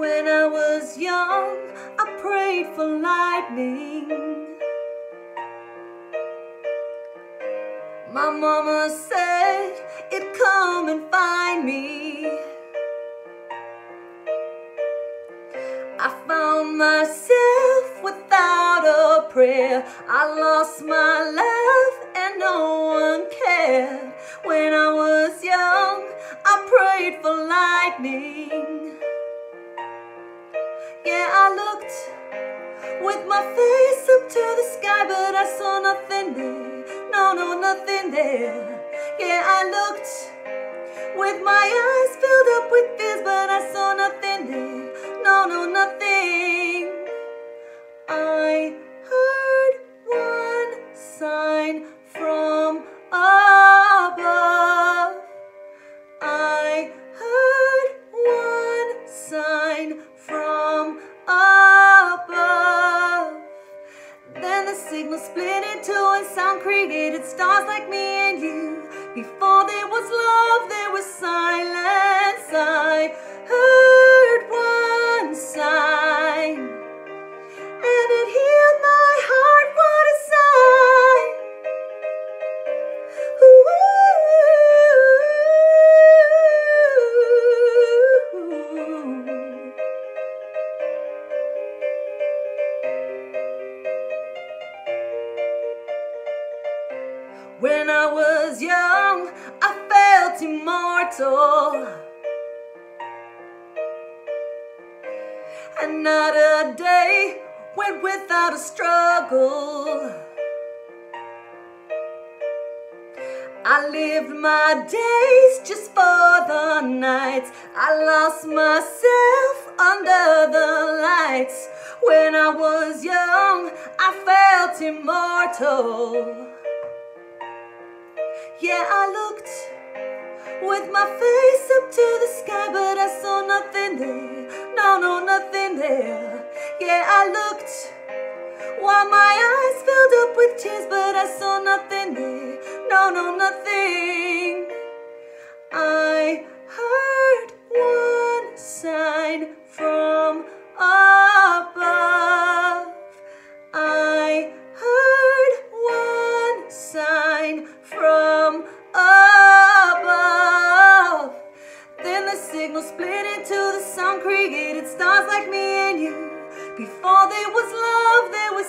When I was young, I prayed for lightning. My mama said it'd come and find me. I found myself without a prayer. I lost my love and no one cared. When I was young, I prayed for lightning. Looked with my face up to the sky, but I saw nothing there. No, no, nothing there. Yeah, I looked with my eyes filled up with tears, but I saw nothing there. No, no, nothing. I heard one sine stars like me and you. Before there was love, was young, I felt immortal. And not a day went without a struggle. I lived my days just for the nights. I lost myself under the lights. When I was young, I felt immortal. Yeah, I looked with my face up to the sky, but I saw nothing there. No, no, nothing there. Yeah, I looked while my eyes filled up with tears, but I saw nothing there. No, no, nothing. I heard one sine from above. The signal split into the sun created stars like me and you. Before there was love, there was